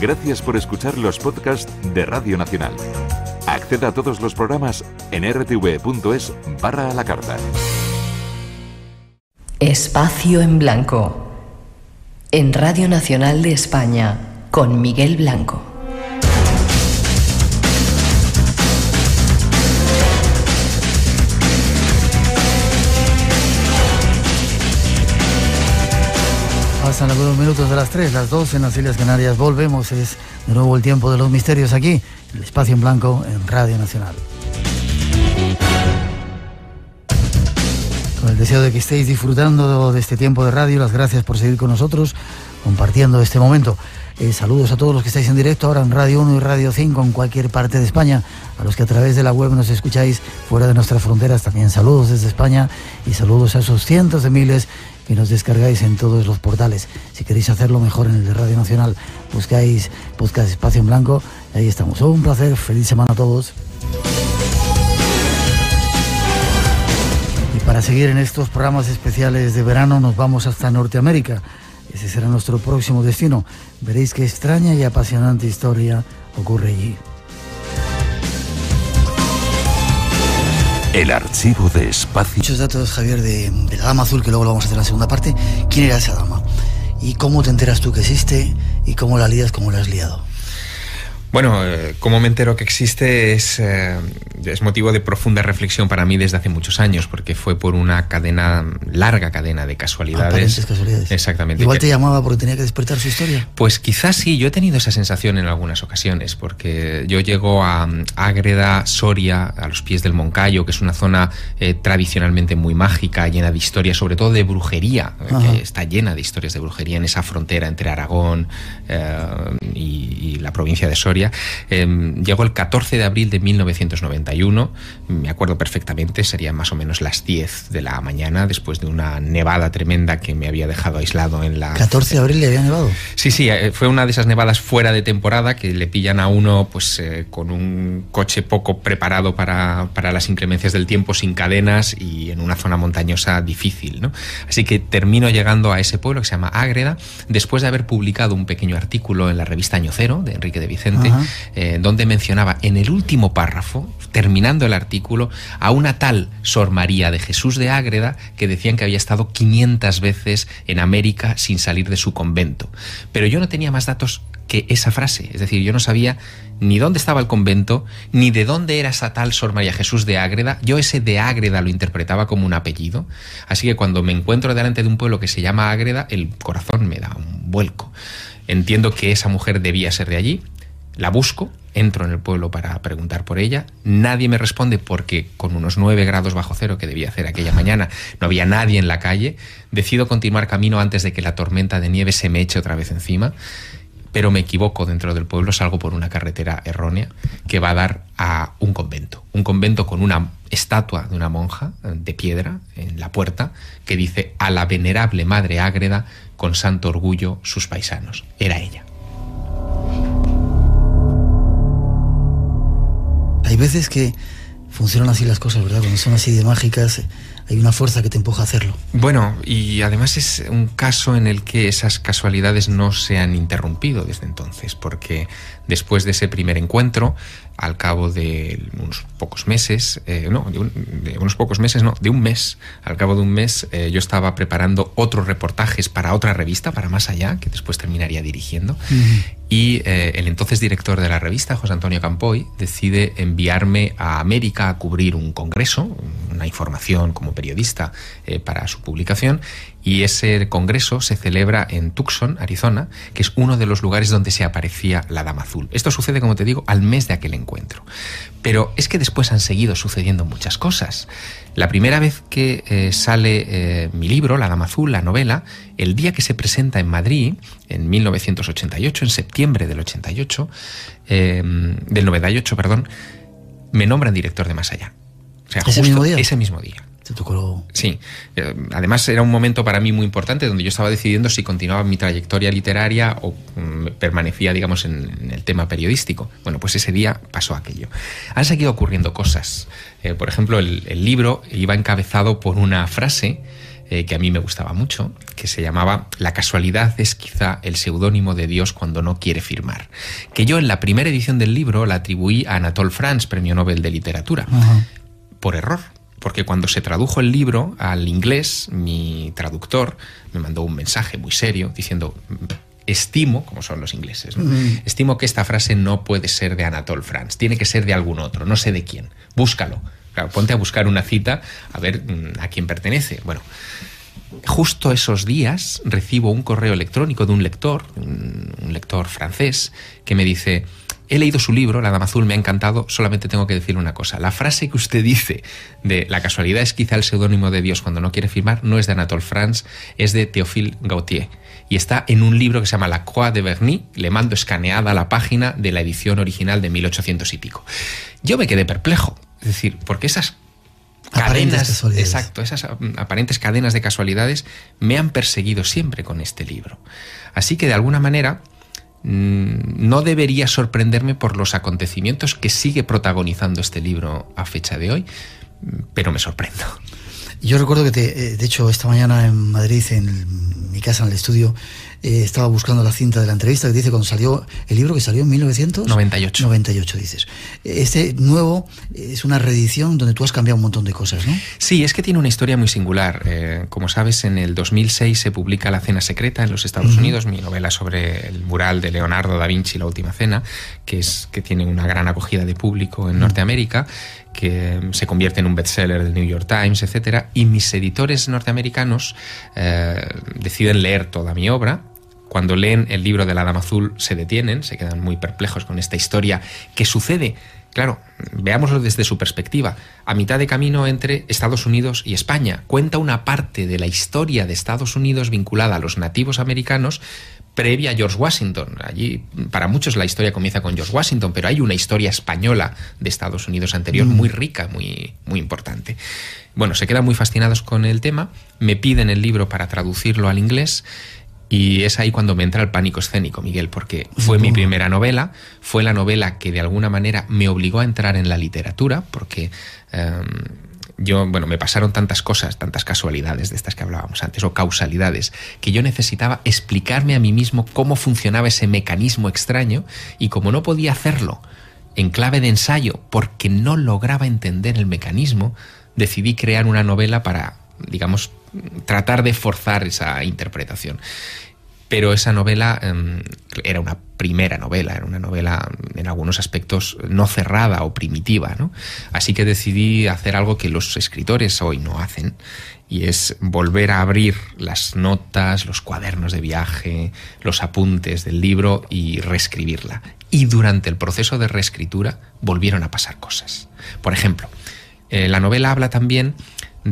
Gracias por escuchar los podcasts de Radio Nacional. Acceda a todos los programas en rtv.es barra a la carta. Espacio en Blanco. En Radio Nacional de España, con Miguel Blanco. Pasan algunos minutos de las 3, las 2 en las Islas Canarias. Volvemos, es de nuevo el tiempo de los misterios aquí, el espacio en blanco en Radio Nacional. Con el deseo de que estéis disfrutando de este tiempo de radio, las gracias por seguir con nosotros, compartiendo este momento. Eh, saludos a todos los que estáis en directo ahora en Radio 1 y Radio 5 en cualquier parte de España, a los que a través de la web nos escucháis fuera de nuestras fronteras, también saludos desde España y saludos a esos cientos de miles que nos descargáis en todos los portales. Si queréis hacerlo mejor en el de Radio Nacional, buscáis Podcast Espacio en Blanco. Ahí estamos. un placer, feliz semana a todos. Y para seguir en estos programas especiales de verano nos vamos hasta Norteamérica. Ese será nuestro próximo destino. Veréis qué extraña y apasionante historia ocurre allí. El archivo de espacio. Muchos datos, Javier, de, la dama azul, que luego lo vamos a hacer en la segunda parte. ¿Quién era esa dama? ¿Y cómo te enteras tú que existe? ¿Y cómo la lías, cómo la has liado? Bueno, eh, como me entero que existe es, eh, es, motivo de profunda reflexión para mí desde hace muchos años, porque fue por una cadena, larga cadena de casualidades. casualidades. Exactamente. Igual te llamaba porque tenía que despertar su historia. Pues quizás sí, yo he tenido esa sensación en algunas ocasiones, porque yo llego a Ágreda, Soria, a los pies del Moncayo, que es una zona eh, tradicionalmente muy mágica, llena de historias, sobre todo de brujería, que está llena de historias de brujería en esa frontera entre Aragón y la provincia de Soria Em, llegó el 14 de abril de 1991, me acuerdo perfectamente, serían más o menos las 10 de la mañana, después de una nevada tremenda que me había dejado aislado en la... 14 de abril le había nevado. Sí, sí, eh, fue una de esas nevadas fuera de temporada que le pillan a uno pues eh, con un coche poco preparado para, para, las inclemencias del tiempo, sin cadenas y en una zona montañosa difícil. ¿no? Así que termino llegando a ese pueblo que se llama Ágreda, después de haber publicado un pequeño artículo en la revista Año Cero de Enrique de Vicente, eh, donde mencionaba en el último párrafo, terminando el artículo, a una tal Sor María de Jesús de Ágreda que decían que había estado 500 veces en América sin salir de su convento. Pero yo no tenía más datos que esa frase, es decir, yo no sabía ni dónde estaba el convento, ni de dónde era esa tal Sor María Jesús de Ágreda. Yo ese de Ágreda lo interpretaba como un apellido. Así que cuando me encuentro delante de un pueblo que se llama Ágreda, el corazón me da un vuelco. Entiendo que esa mujer debía ser de allí, la busco, entro en el pueblo para preguntar por ella, nadie me responde porque con unos 9 grados bajo cero que debía hacer aquella mañana no había nadie en la calle, decido continuar camino antes de que la tormenta de nieve se me eche otra vez encima, pero me equivoco dentro del pueblo, salgo por una carretera errónea que va a dar a un convento, un convento con una estatua de una monja de piedra en la puerta que dice a la venerable Madre Ágreda con santo orgullo sus paisanos. Era ella. Hay veces que funcionan así las cosas, ¿verdad? Cuando son así de mágicas, hay una fuerza que te empuja a hacerlo. Bueno, y además es un caso en el que esas casualidades no se han interrumpido desde entonces, porque después de ese primer encuentro, al cabo de unos pocos meses, eh, no, de, unos pocos meses, no, de un mes, al cabo de un mes, eh, yo estaba preparando otros reportajes para otra revista, para Más Allá, que después terminaría dirigiendo, y eh, el entonces director de la revista, José Antonio Campoy, decide enviarme a América a cubrir un congreso, una información como periodista para su publicación, y ese congreso se celebra en Tucson, Arizona, que es uno de los lugares donde se aparecía la Dama Azul. Esto sucede, como te digo, al mes de aquel encuentro. Pero es que después han seguido sucediendo muchas cosas. La primera vez que eh, sale eh, mi libro, La Dama Azul, la novela, el día que se presenta en Madrid, en 1988, en septiembre del 88, eh, del 98, perdón, me nombran director de Más Allá. O sea, ¿Ese mismo día? Ese mismo día. Sí. Eh, además era un momento para mí muy importante donde yo estaba decidiendo si continuaba mi trayectoria literaria o mm, permanecía, digamos, en, el tema periodístico. Bueno, pues ese día pasó aquello. Han seguido ocurriendo cosas. Eh, por ejemplo, el, libro iba encabezado por una frase eh, que a mí me gustaba mucho, que se llamaba La casualidad es quizá el seudónimo de Dios cuando no quiere firmar, que yo en la primera edición del libro la atribuí a Anatole France, premio Nobel de Literatura, por error. Porque cuando se tradujo el libro al inglés, mi traductor me mandó un mensaje muy serio diciendo, estimo, como son los ingleses, estimo que esta frase no puede ser de Anatole France, tiene que ser de algún otro, no sé de quién, búscalo. Claro, ponte a buscar una cita a ver mm, a quién pertenece. Bueno, justo esos días recibo un correo electrónico de un lector, un lector francés, que me dice, he leído su libro, La Dama Azul, me ha encantado, solamente tengo que decir una cosa. La frase que usted dice de la casualidad es quizá el seudónimo de Dios cuando no quiere firmar, no es de Anatole France, es de Théophile Gautier. Y está en un libro que se llama La Croix de Berny, le mando escaneada la página de la edición original de 1800 y pico. Yo me quedé perplejo, es decir, porque esas cadenas, exacto, esas aparentes cadenas de casualidades me han perseguido siempre con este libro. Así que de alguna manera mm, no debería sorprenderme por los acontecimientos que sigue protagonizando este libro a fecha de hoy, pero me sorprendo. Yo recuerdo que, te, eh, de hecho, esta mañana en Madrid, en mi casa, en el estudio, eh, estaba buscando la cinta de la entrevista que dice cuando salió el libro que salió en 1998. 98, dices. Este nuevo es una reedición donde tú has cambiado un montón de cosas, ¿no? Sí, es que tiene una historia muy singular. Eh, como sabes, en el 2006 se publica La Cena Secreta en los Estados Unidos, mi novela sobre el mural de Leonardo da Vinci, La Última Cena, que, es, que tiene una gran acogida de público en Norteamérica que se convierte en un bestseller del New York Times, etc. Y mis editores norteamericanos eh, deciden leer toda mi obra. Cuando leen el libro de la Dama Azul se detienen, se quedan muy perplejos con esta historia que sucede Claro, veámoslo desde su perspectiva. A mitad de camino entre Estados Unidos y España. Cuenta una parte de la historia de Estados Unidos vinculada a los nativos americanos, previa a George Washington. Allí, para muchos, la historia comienza con George Washington, pero hay una historia española de Estados Unidos anterior mm. muy rica, muy, muy importante. Bueno, se quedan muy fascinados con el tema, me piden el libro para traducirlo al inglés. Y es ahí cuando me entra el pánico escénico, Miguel, porque fue mi primera novela, fue la novela que de alguna manera me obligó a entrar en la literatura, porque em, yo, bueno, me pasaron tantas cosas, tantas casualidades de estas que hablábamos antes, o causalidades, que yo necesitaba explicarme a mí mismo cómo funcionaba ese mecanismo extraño y como no podía hacerlo en clave de ensayo porque no lograba entender el mecanismo, decidí crear una novela para, digamos, tratar de forzar esa interpretación pero esa novela em, era una primera novela, era una novela en algunos aspectos no cerrada o primitiva, ¿no? Así que decidí hacer algo que los escritores hoy no hacen, y es volver a abrir las notas, los cuadernos de viaje, los apuntes del libro y reescribirla. Y durante el proceso de reescritura volvieron a pasar cosas. Por ejemplo, eh, la novela habla también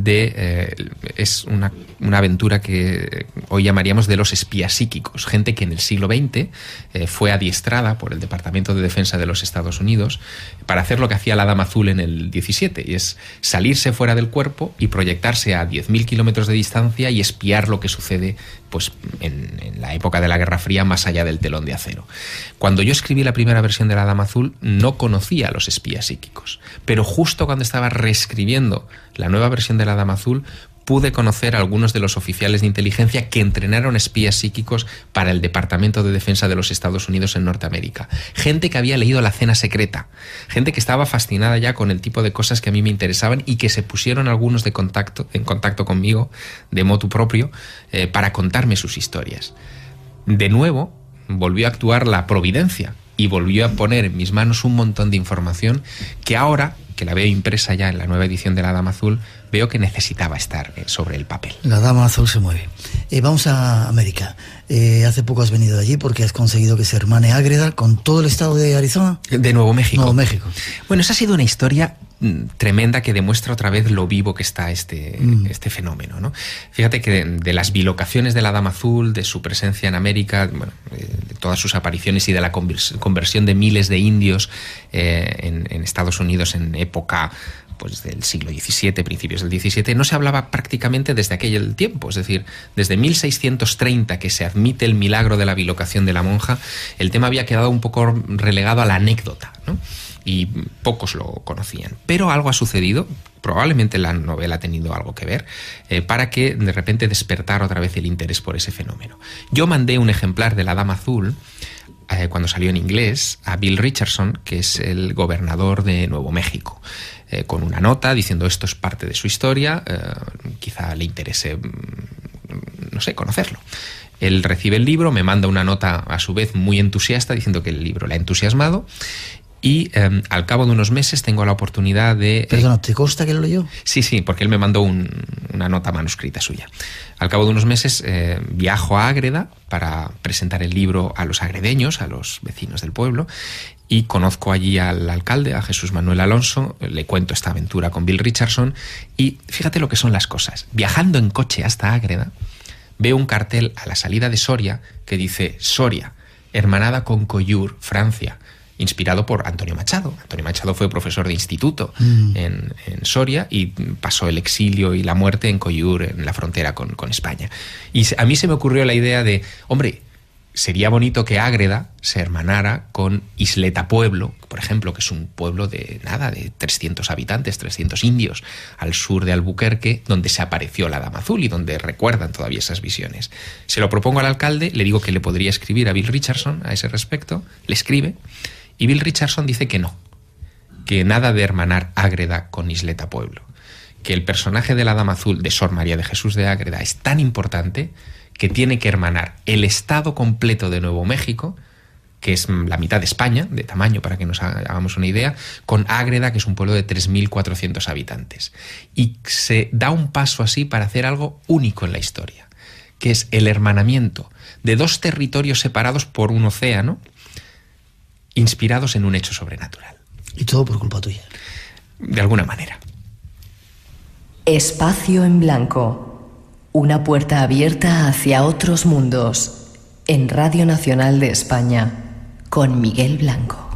de eh, es una, aventura que hoy llamaríamos de los espías psíquicos, gente que en el siglo XX eh, fue adiestrada por el Departamento de Defensa de los Estados Unidos para hacer lo que hacía la Dama Azul en el 17, y es salirse fuera del cuerpo y proyectarse a 10.000 kilómetros de distancia y espiar lo que sucede pues, en, la época de la Guerra Fría más allá del telón de acero. Cuando yo escribí la primera versión de la Dama Azul no conocía a los espías psíquicos, pero justo cuando estaba reescribiendo la nueva versión de la Dama Azul, pude conocer a algunos de los oficiales de inteligencia que entrenaron espías psíquicos para el Departamento de Defensa de los Estados Unidos en Norteamérica. Gente que había leído La Cena Secreta, gente que estaba fascinada ya con el tipo de cosas que a mí me interesaban y que se pusieron algunos de contacto, en contacto conmigo de motu propio eh, para contarme sus historias. De nuevo, volvió a actuar la providencia y volvió a poner en mis manos un montón de información que ahora que la veo impresa ya en la nueva edición de La Dama Azul, veo que necesitaba estar eh, sobre el papel. La Dama Azul se mueve. Eh, vamos a América. Eh, hace poco has venido allí porque has conseguido que se hermane Ágreda con todo el estado de Arizona. De Nuevo México. Nuevo México. Bueno, esa ha sido una historia mm, tremenda que demuestra otra vez lo vivo que está este, mm. este fenómeno. ¿no? Fíjate que de, las bilocaciones de la Dama Azul, de su presencia en América, bueno, de todas sus apariciones y de la conversión de miles de indios en, en Estados Unidos en época pues del siglo XVII, principios del XVII, no se hablaba prácticamente desde aquel tiempo, es decir, desde 1630 que se admite el milagro de la bilocación de la monja, el tema había quedado un poco relegado a la anécdota, ¿no? y pocos lo conocían. Pero algo ha sucedido, probablemente la novela ha tenido algo que ver, eh, para que de repente despertara otra vez el interés por ese fenómeno. Yo mandé un ejemplar de La Dama Azul eh, cuando salió en inglés a Bill Richardson, que es el gobernador de Nuevo México. Eh, con una nota diciendo esto es parte de su historia, quizá le interese, mm, no sé, conocerlo. Él recibe el libro, me manda una nota a su vez muy entusiasta diciendo que el libro le ha entusiasmado y em, al cabo de unos meses tengo la oportunidad de... Eh, Perdona, ¿te consta que lo leyó? Sí, sí, porque él me mandó una nota manuscrita suya. Al cabo de unos meses eh, viajo a Ágreda para presentar el libro a los agredeños, a los vecinos del pueblo, y conozco allí al alcalde, a Jesús Manuel Alonso, le cuento esta aventura con Bill Richardson, y fíjate lo que son las cosas. Viajando en coche hasta Ágreda, veo un cartel a la salida de Soria que dice Soria, hermanada con Coyur, Francia inspirado por Antonio Machado. Antonio Machado fue profesor de instituto mm. en, Soria y pasó el exilio y la muerte en Coyur, en la frontera con, España. Y a mí se me ocurrió la idea de, hombre, sería bonito que Ágreda se hermanara con Isleta Pueblo, por ejemplo, que es un pueblo de nada, de 300 habitantes, 300 indios, al sur de Albuquerque, donde se apareció la Dama Azul y donde recuerdan todavía esas visiones. Se lo propongo al alcalde, le digo que le podría escribir a Bill Richardson a ese respecto, le escribe y Bill Richardson dice que no, que nada de hermanar Ágreda con Isleta Pueblo, que el personaje de la Dama Azul de Sor María de Jesús de Ágreda es tan importante que tiene que hermanar el estado completo de Nuevo México, que es la mitad de España, de tamaño para que nos hagamos una idea, con Ágreda, que es un pueblo de 3.400 habitantes. Y se da un paso así para hacer algo único en la historia, que es el hermanamiento de dos territorios separados por un océano, inspirados en un hecho sobrenatural. Y todo por culpa tuya. De alguna manera. Espacio en blanco. Una puerta abierta hacia otros mundos. En Radio Nacional de España. Con Miguel Blanco.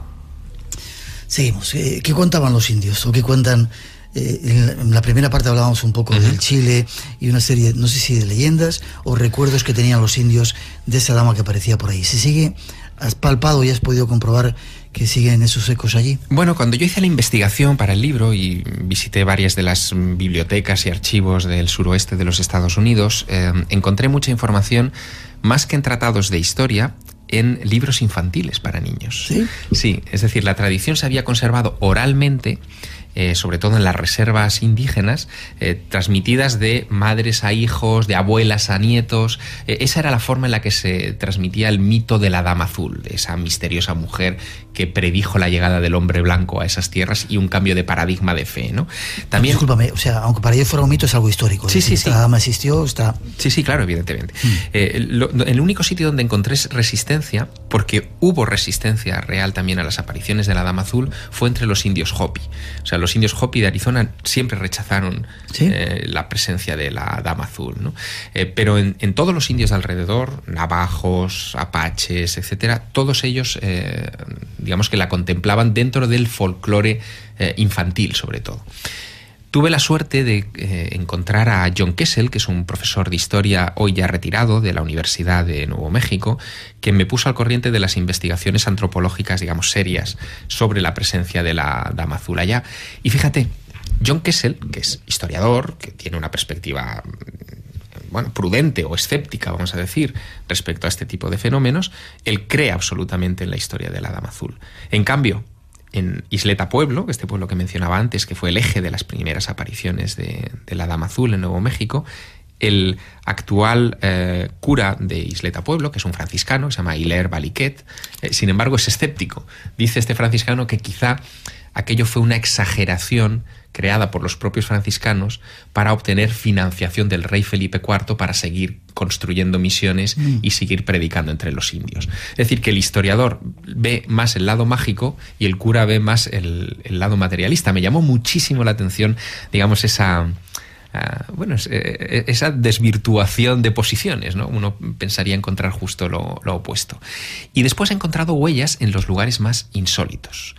Seguimos. Eh, ¿Qué contaban los indios? ¿O qué cuentan? Eh, en, la, primera parte hablábamos un poco del Chile y una serie, no sé si de leyendas o recuerdos que tenían los indios de esa dama que aparecía por ahí. ¿Se sigue has palpado y has podido comprobar que siguen esos ecos allí? Bueno, cuando yo hice la investigación para el libro y visité varias de las bibliotecas y archivos del suroeste de los Estados Unidos, eh, encontré mucha información, más que en tratados de historia, en libros infantiles para niños. Sí. Sí, es decir, la tradición se había conservado oralmente eh, sobre todo en las reservas indígenas, eh, transmitidas de madres a hijos, de abuelas a nietos. Eh, esa era la forma en la que se transmitía el mito de la Dama Azul, esa misteriosa mujer que predijo la llegada del hombre blanco a esas tierras y un cambio de paradigma de fe. ¿no? También, Discúlpame, o sea, aunque para ellos fuera un mito, es algo histórico. Sí, sí, sí. La dama existió, está. Sí, sí, claro, evidentemente. Hmm. el único sitio donde encontré resistencia, porque hubo resistencia real también a las apariciones de la Dama Azul, fue entre los indios Hopi. O sea, los indios Hopi de Arizona siempre rechazaron eh, la presencia de la Dama Azul. Eh, pero en, todos los indios de alrededor, navajos, apaches, etcétera, todos ellos, eh, digamos que la contemplaban dentro del folclore infantil, sobre todo. Tuve la suerte de eh, encontrar a John Kessel, que es un profesor de historia hoy ya retirado de la Universidad de Nuevo México, que me puso al corriente de las investigaciones antropológicas, digamos, serias sobre la presencia de la Dama Azul allá. Y fíjate, John Kessel, que es historiador, que tiene una perspectiva mm, bueno, prudente o escéptica, vamos a decir, respecto a este tipo de fenómenos, él cree absolutamente en la historia de la Dama Azul. En cambio, en Isleta Pueblo, este pueblo que mencionaba antes, que fue el eje de las primeras apariciones de, la Dama Azul en Nuevo México, el actual eh, cura de Isleta Pueblo, que es un franciscano, se llama Hilaire Baliquet, eh, sin embargo es escéptico. Dice este franciscano que quizá aquello fue una exageración creada por los propios franciscanos para obtener financiación del rey Felipe IV para seguir construyendo misiones mm. y seguir predicando entre los indios. Es decir, que el historiador ve más el lado mágico y el cura ve más el, lado materialista. Me llamó muchísimo la atención, digamos, esa... Ah, bueno, eh, esa desvirtuación de posiciones, ¿no? Uno pensaría encontrar justo lo, lo opuesto. Y después he encontrado huellas en los lugares más insólitos.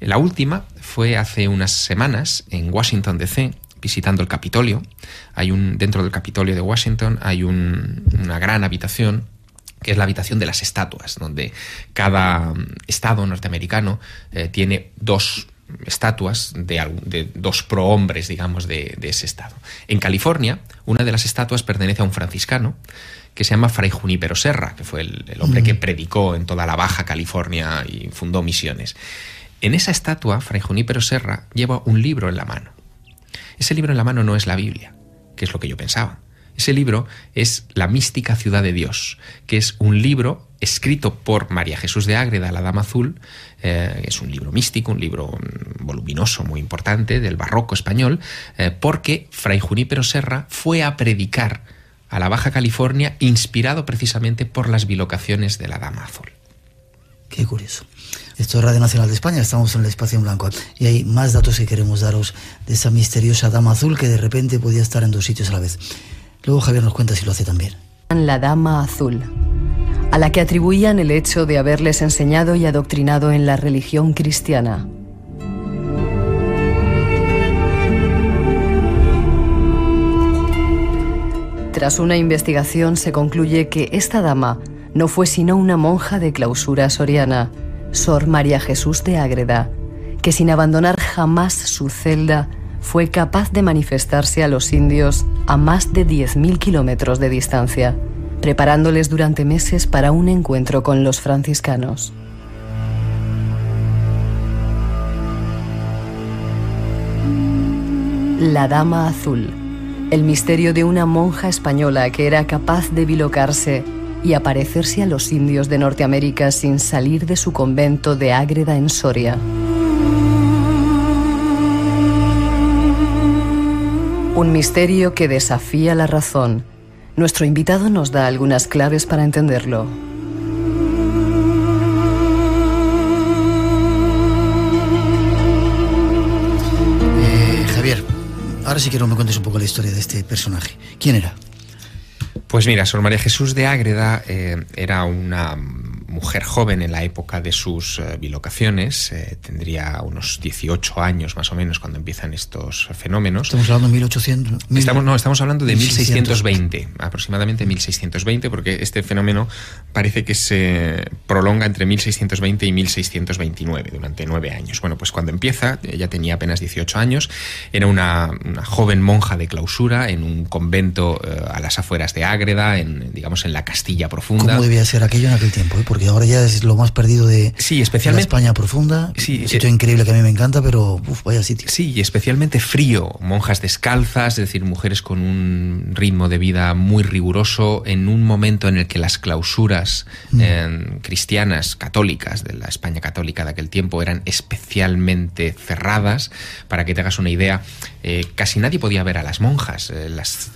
La última fue hace unas semanas en Washington DC, visitando el Capitolio. Hay un, dentro del Capitolio de Washington hay una gran habitación que es la habitación de las estatuas, donde cada mm, estado norteamericano eh, tiene dos estatuas de, dos prohombres, digamos, de, ese estado. En California, una de las estatuas pertenece a un franciscano que se llama Fray Junípero Serra, que fue el, hombre que predicó en toda la Baja California y fundó misiones. En esa estatua, Fray Junípero Serra lleva un libro en la mano. Ese libro en la mano no es la Biblia, que es lo que yo pensaba. Ese libro es La mística ciudad de Dios, que es un libro escrito por María Jesús de Ágreda, la Dama Azul. Eh, es un libro místico, un libro mm, voluminoso, muy importante, del barroco español, eh, porque Fray Junípero Serra fue a predicar a la Baja California inspirado precisamente por las bilocaciones de la Dama Azul. Qué curioso. Esto es Radio Nacional de España, estamos en el espacio en blanco. Y hay más datos que queremos daros de esa misteriosa Dama Azul que de repente podía estar en dos sitios a la vez. Luego Javier nos cuenta si lo hace también. La Dama Azul, a la que atribuían el hecho de haberles enseñado y adoctrinado en la religión cristiana. Tras una investigación se concluye que esta dama no fue sino una monja de clausura soriana, Sor María Jesús de Ágreda, que sin abandonar jamás su celda fue capaz de manifestarse a los indios a más de 10.000 kilómetros de distancia, preparándoles durante meses para un encuentro con los franciscanos. La Dama Azul el misterio de una monja española que era capaz de bilocarse y aparecerse a los indios de Norteamérica sin salir de su convento de Ágreda en Soria. Un misterio que desafía la razón. Nuestro invitado nos da algunas claves para entenderlo. Ahora sí quiero que me cuentes un poco la historia de este personaje. ¿Quién era? Pues mira, Sor María Jesús de Ágreda eh, era una mujer joven en la época de sus eh, bilocaciones, eh, tendría unos 18 años más o menos cuando empiezan estos fenómenos. Estamos hablando de 1800. Estamos, no, estamos hablando de 1620, aproximadamente 1620, porque este fenómeno parece que se prolonga entre 1620 y 1629, durante nueve años. Bueno, pues cuando empieza, ella tenía apenas 18 años, era una, joven monja de clausura en un convento eh, a las afueras de Ágreda, en, digamos en la Castilla profunda. ¿Cómo debía ser aquello en aquel tiempo? Porque ahora ya es lo más perdido de, sí, especialmente, España profunda. Sí, un sitio increíble que a mí me encanta, pero vaya sitio. Sí, y especialmente frío. Monjas descalzas, es decir, mujeres con un ritmo de vida muy riguroso, en un momento en el que las clausuras mm. eh, cristianas, católicas, de la España católica de aquel tiempo, eran especialmente cerradas. Para que te hagas una idea, eh, casi nadie podía ver a las monjas. Eh, las,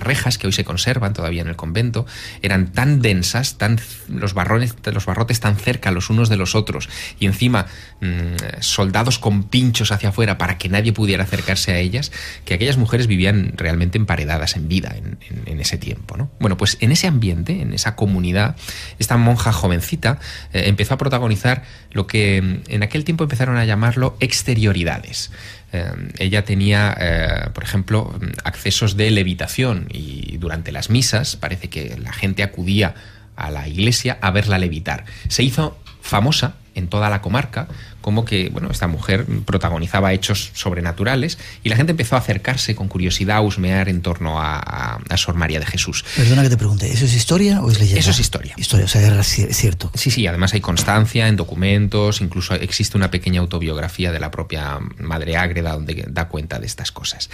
rejas que hoy se conservan todavía en el convento eran tan densas, tan los barrones los barrotes tan cerca los unos de los otros y encima mm, soldados con pinchos hacia afuera para que nadie pudiera acercarse a ellas, que aquellas mujeres vivían realmente emparedadas en vida en, ese tiempo. ¿no? Bueno, pues en ese ambiente, en esa comunidad, esta monja jovencita eh, empezó a protagonizar lo que mm, en aquel tiempo empezaron a llamarlo exterioridades. Eh, ella tenía, eh, por ejemplo, accesos de levitación y durante las misas parece que la gente acudía a la iglesia a verla levitar. Se hizo famosa en toda la comarca como que bueno, esta mujer protagonizaba hechos sobrenaturales y la gente empezó a acercarse con curiosidad a husmear en torno a, a, Sor María de Jesús. Perdona que te pregunte, ¿eso es historia o es leyenda? Eso es historia. Historia, o sea, es cierto. Sí, sí, además hay constancia en documentos, incluso existe una pequeña autobiografía de la propia Madre Ágreda donde da cuenta de estas cosas.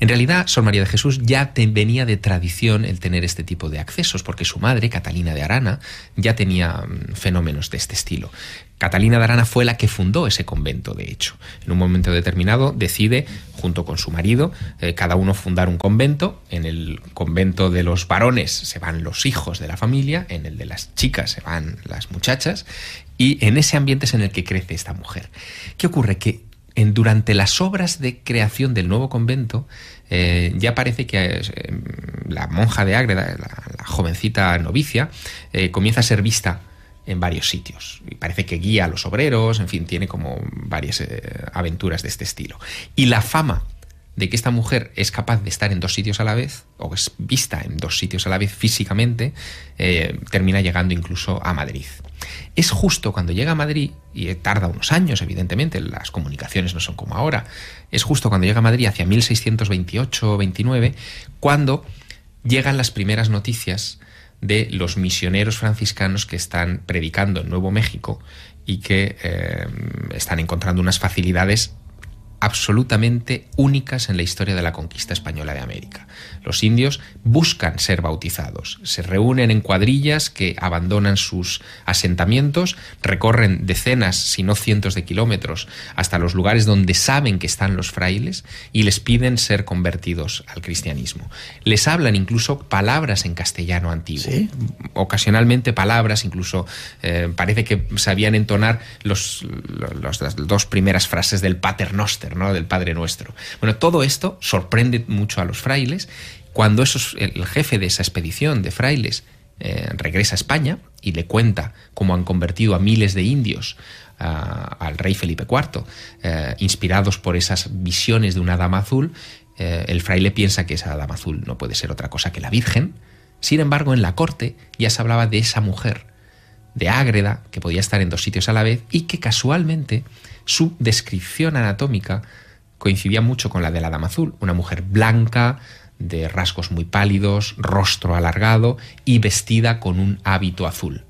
En realidad, Sor María de Jesús ya venía de tradición el tener este tipo de accesos, porque su madre, Catalina de Arana, ya tenía mm, fenómenos de este estilo. Catalina de Arana fue la que fundó ese convento, de hecho. En un momento determinado decide, junto con su marido, eh, cada uno fundar un convento. En el convento de los varones se van los hijos de la familia, en el de las chicas se van las muchachas, y en ese ambiente es en el que crece esta mujer. ¿Qué ocurre? Que en, durante las obras de creación del nuevo convento, eh, ya parece que eh, la monja de Ágreda, la, jovencita novicia, comienza a ser vista en varios sitios. Y parece que guía a los obreros, en fin, tiene como varias eh, aventuras de este estilo. Y la fama de que esta mujer es capaz de estar en dos sitios a la vez, o es vista en dos sitios a la vez físicamente, eh, termina llegando incluso a Madrid. Es justo cuando llega a Madrid, y tarda unos años, evidentemente, las comunicaciones no son como ahora, es justo cuando llega a Madrid hacia 1628 o 29, cuando llegan las primeras noticias de los misioneros franciscanos que están predicando en Nuevo México y que eh, están encontrando unas facilidades absolutamente únicas en la historia de la conquista española de América. Los indios buscan ser bautizados, se reúnen en cuadrillas que abandonan sus asentamientos, recorren decenas, si no cientos de kilómetros hasta los lugares donde saben que están los frailes y les piden ser convertidos al cristianismo. Les hablan incluso palabras en castellano antiguo, ocasionalmente palabras, incluso eh, parece que sabían entonar los, las dos primeras frases del Paternoster, del Padre Nuestro. Bueno, todo esto sorprende mucho a los frailes cuando esos, el jefe de esa expedición de frailes eh, regresa a España y le cuenta cómo han convertido a miles de indios al rey Felipe IV, eh, inspirados por esas visiones de una dama azul, eh, el fraile piensa que esa dama azul no puede ser otra cosa que la Virgen. Sin embargo, en la corte ya se hablaba de esa mujer, de Ágreda, que podía estar en dos sitios a la vez y que casualmente su descripción anatómica coincidía mucho con la de la dama azul, una mujer blanca, de rasgos muy pálidos, rostro alargado y vestida con un hábito azul,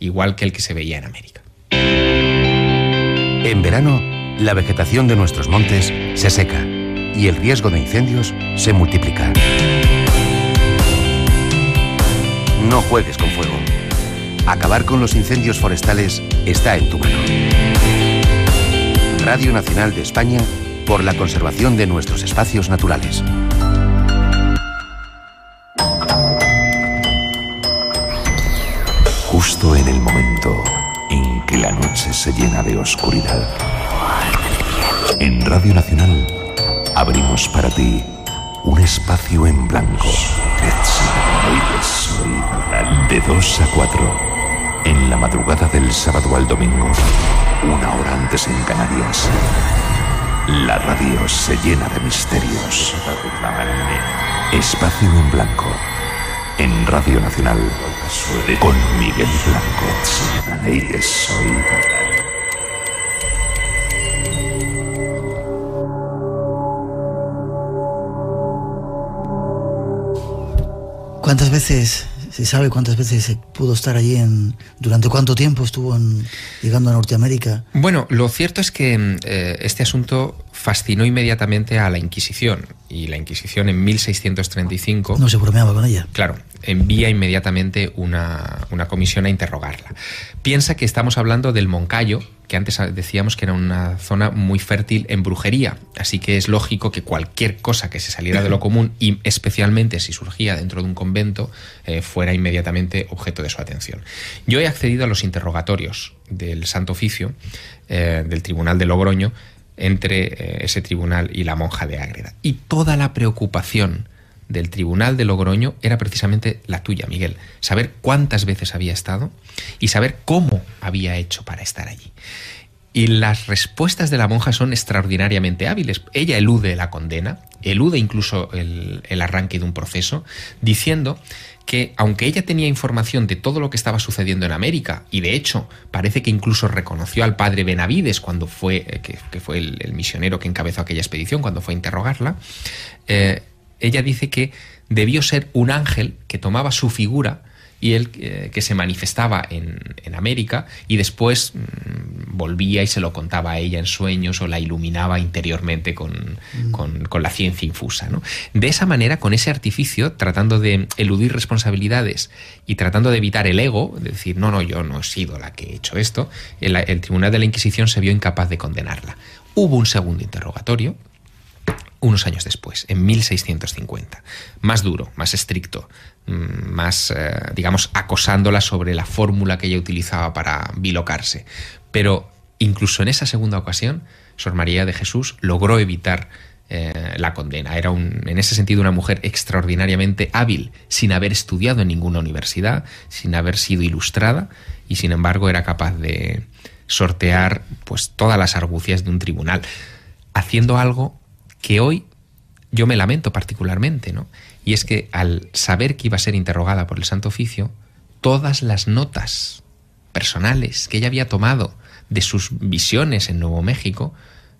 igual que el que se veía en América. En verano, la vegetación de nuestros montes se seca y el riesgo de incendios se multiplica. No juegues con fuego. Acabar con los incendios forestales está en tu mano. Radio Nacional de España por la conservación de nuestros espacios naturales. justo en el momento en que la noche se llena de oscuridad. En Radio Nacional abrimos para ti un espacio en blanco. De 2 a 4, en la madrugada del sábado al domingo, una en Canarias. La radio se llena de misterios. Espacio en blanco en Radio Nacional con Miguel Blanco. soy. ¿Cuántas veces se sabe cuántas veces se pudo estar allí en durante cuánto tiempo estuvo llegando a Norteamérica? Bueno, lo cierto es que eh, este asunto fascinó inmediatamente a la Inquisición y la Inquisición en 1635... No se bromeaba con ella. Claro, envía inmediatamente una, una, comisión a interrogarla. Piensa que estamos hablando del Moncayo, que antes decíamos que era una zona muy fértil en brujería, así que es lógico que cualquier cosa que se saliera de lo común, y especialmente si surgía dentro de un convento, eh, fuera inmediatamente objeto de su atención. Yo he accedido a los interrogatorios del Santo Oficio, eh, del Tribunal de Logroño, entre eh, ese tribunal y la monja de Ágreda. Y toda la preocupación del tribunal de Logroño era precisamente la tuya, Miguel. Saber cuántas veces había estado y saber cómo había hecho para estar allí. Y las respuestas de la monja son extraordinariamente hábiles. Ella elude la condena, elude incluso el, arranque de un proceso, diciendo que aunque ella tenía información de todo lo que estaba sucediendo en América, y de hecho parece que incluso reconoció al padre Benavides cuando fue, eh, que, fue el, misionero que encabezó aquella expedición, cuando fue a interrogarla, eh, ella dice que debió ser un ángel que tomaba su figura y él eh, que se manifestaba en, América y después mm, volvía y se lo contaba a ella en sueños o la iluminaba interiormente con, mm. la ciencia infusa. De esa manera, con ese artificio, tratando de eludir responsabilidades y tratando de evitar el ego, de decir, no, no, yo no he sido la que he hecho esto, el, el Tribunal de la Inquisición se vio incapaz de condenarla. Hubo un segundo interrogatorio, unos años después, en 1650. Más duro, más estricto, mm, más, eh, digamos, acosándola sobre la fórmula que ella utilizaba para bilocarse. Pero incluso en esa segunda ocasión, Sor María de Jesús logró evitar eh, la condena. Era en ese sentido una mujer extraordinariamente hábil, sin haber estudiado en ninguna universidad, sin haber sido ilustrada, y sin embargo era capaz de sortear pues, todas las argucias de un tribunal, haciendo algo que hoy yo me lamento particularmente, ¿no? Y es que al saber que iba a ser interrogada por el Santo Oficio, todas las notas personales que ella había tomado de sus visiones en Nuevo México,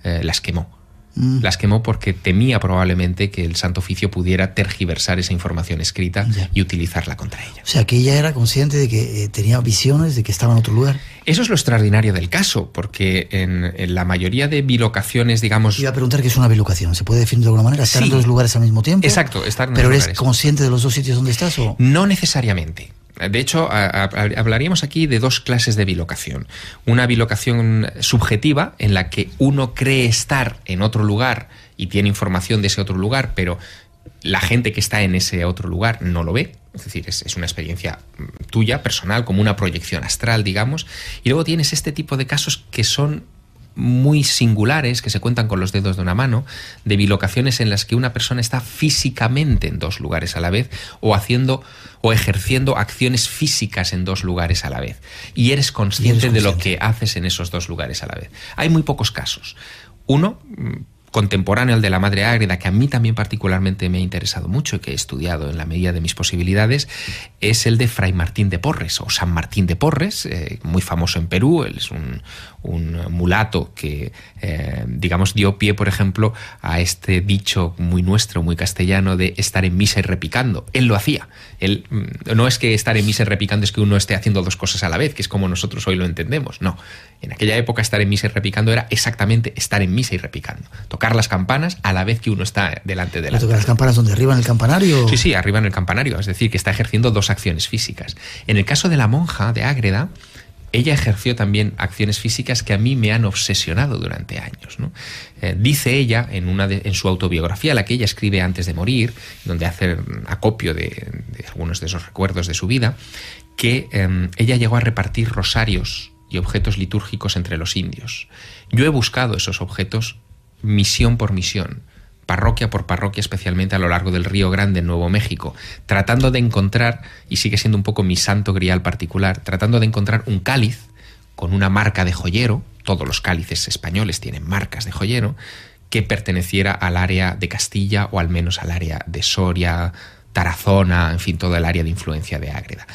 eh, las quemó. Mm. Las quemó porque temía probablemente que el Santo Oficio pudiera tergiversar esa información escrita y utilizarla contra ella. O sea, que ella era consciente de que eh, tenía visiones, de que estaba en otro lugar. Eso es lo extraordinario del caso, porque en, la mayoría de bilocaciones, digamos... Iba a preguntar qué es una bilocación. ¿Se puede definir de alguna manera? ¿Estar en dos lugares al mismo tiempo? Exacto, estar en ¿Pero eres consciente de los dos sitios donde estás? O? No necesariamente. De hecho, hablaríamos aquí de dos clases de bilocación. Una bilocación subjetiva, en la que uno cree estar en otro lugar y tiene información de ese otro lugar, pero la gente que está en ese otro lugar no lo ve. Es decir, es, es, una experiencia tuya, personal, como una proyección astral, digamos. Y luego tienes este tipo de casos que son muy singulares que se cuentan con los dedos de una mano, de bilocaciones en las que una persona está físicamente en dos lugares a la vez o haciendo o ejerciendo acciones físicas en dos lugares a la vez. Y eres consciente, de lo que haces en esos dos lugares a la vez. Hay muy pocos casos. Uno, contemporáneo al de la Madre Ágreda, que a mí también particularmente me ha interesado mucho y que he estudiado en la medida de mis posibilidades, es el de Fray Martín de Porres o San Martín de Porres, eh, muy famoso en Perú. Él es un, mulato que, eh, digamos, dio pie, por ejemplo, a este dicho muy nuestro, muy castellano, de estar en misa y repicando. Él lo hacía. Mm, no es que estar en misa y repicando es que uno esté haciendo dos cosas a la vez, que es como nosotros hoy lo entendemos. No. En aquella época estar en misa y repicando era exactamente estar en misa y repicando. Tocar las campanas a la vez que uno está delante de la... ¿Tocar las campanas donde arriba en el campanario? Sí, sí, arriba en el campanario. Es decir, que está ejerciendo dos acciones físicas. En el caso de la monja de Ágreda, ella ejerció también acciones físicas que a mí me han obsesionado durante años. Eh, dice ella en, su autobiografía, la que ella escribe antes de morir, donde hace acopio de, algunos de esos recuerdos de su vida, que em, ella llegó a repartir rosarios y objetos litúrgicos entre los indios. Yo he buscado esos objetos misión por misión parroquia por parroquia, especialmente a lo largo del Río Grande en Nuevo México, tratando de encontrar, y sigue siendo un poco mi santo grial particular, tratando de encontrar un cáliz con una marca de joyero, todos los cálices españoles tienen marcas de joyero, que perteneciera al área de Castilla o al menos al área de Soria, Tarazona, en fin, todo el área de influencia de Ágreda.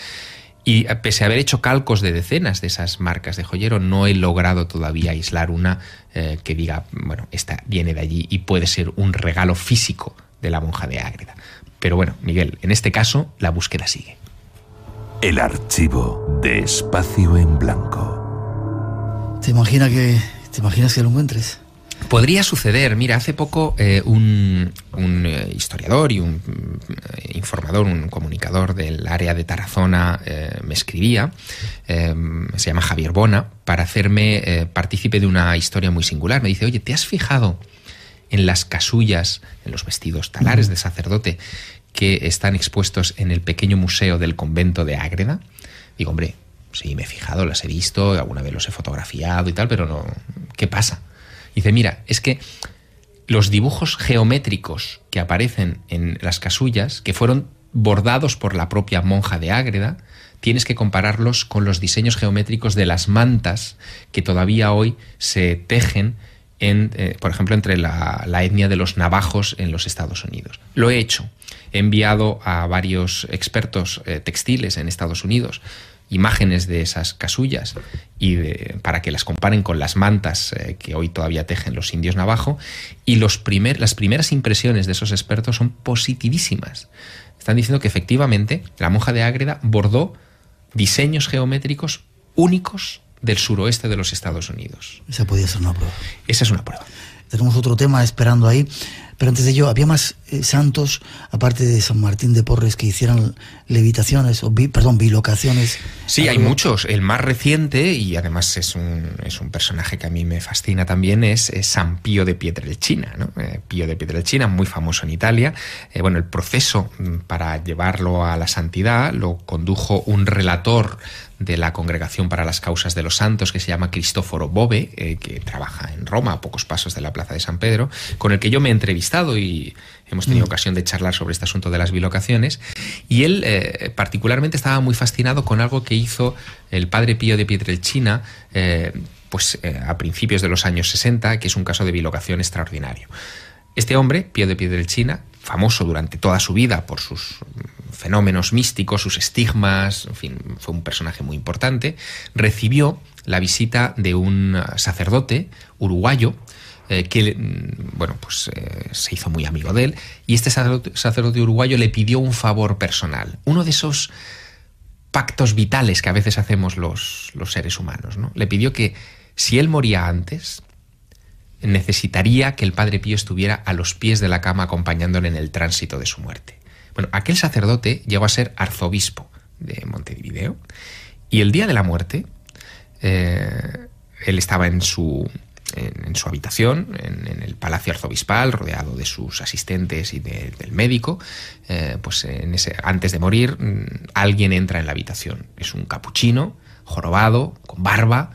Y eh, pese a haber hecho calcos de decenas de esas marcas de joyero, no he logrado todavía aislar una eh, que diga, bueno, esta viene de allí y puede ser un regalo físico de la monja de Ágreda. Pero bueno, Miguel, en este caso la búsqueda sigue. El archivo de espacio en blanco. ¿Te, imagina que, ¿Te imaginas que lo encuentres? Podría suceder, mira, hace poco eh, un, eh, historiador y un eh, informador, un comunicador del área de Tarazona me escribía, se llama Javier Bona, para hacerme partícipe de una historia muy singular. Me dice, oye, ¿te has fijado en las casullas, en los vestidos talares de sacerdote que están expuestos en el pequeño museo del convento de Ágreda? Digo, hombre, sí, me he fijado, las he visto, alguna vez los he fotografiado y tal, pero no, ¿qué pasa? Dice, mira, es que los dibujos geométricos que aparecen en las casullas, que fueron bordados por la propia monja de Ágreda, tienes que compararlos con los diseños geométricos de las mantas que todavía hoy se tejen en, eh, por ejemplo, entre la, etnia de los navajos en los Estados Unidos. Lo he hecho. He enviado a varios expertos eh, textiles en Estados Unidos imágenes de esas casullas y para que las comparen con las mantas eh, que hoy todavía tejen los indios navajo y los primer, las primeras impresiones de esos expertos son positivísimas. Están diciendo que efectivamente la monja de Ágreda bordó diseños geométricos únicos del suroeste de los Estados Unidos. Esa podría ser una prueba. Esa es una prueba. Tenemos otro tema esperando ahí. Pero antes de ello, ¿había más eh, santos, aparte de San Martín de Porres, que hicieran levitaciones, o perdón, bilocaciones? Sí, hay muchos. El más reciente, y además es un, es un personaje que a mí me fascina también, es, San Pío de Pietrelcina. ¿no? Eh, Pío de Pietrelcina, muy famoso en Italia. Eh, bueno, el proceso mm, para llevarlo a la santidad lo condujo un relator de la Congregación para las Causas de los Santos, que se llama Cristóforo Bove, eh, que trabaja en Roma, a pocos pasos de la Plaza de San Pedro, con el que yo me he entrevistado y hemos tenido mm. ocasión de charlar sobre este asunto de las bilocaciones. Y él eh, particularmente estaba muy fascinado con algo que hizo el padre Pío de Pietrelcina, eh, pues a principios de los años 60, que es un caso de bilocación extraordinario. Este hombre, Pío de Piedrelchina, famoso durante toda su vida por sus fenómenos místicos, sus estigmas, en fin, fue un personaje muy importante, recibió la visita de un sacerdote uruguayo eh, que mm, bueno, pues, eh, se hizo muy amigo de él y este sacerdote, uruguayo le pidió un favor personal, uno de esos pactos vitales que a veces hacemos los, los seres humanos. ¿no? Le pidió que si él moría antes, necesitaría que el Padre Pío estuviera a los pies de la cama acompañándole en el tránsito de su muerte. Bueno, aquel sacerdote llegó a ser arzobispo de Montevideo y el día de la muerte eh, él estaba en su, en, su habitación, en, el palacio arzobispal, rodeado de sus asistentes y del médico. Eh, pues antes de morir, mm, alguien entra en la habitación. Es un capuchino, jorobado, con barba,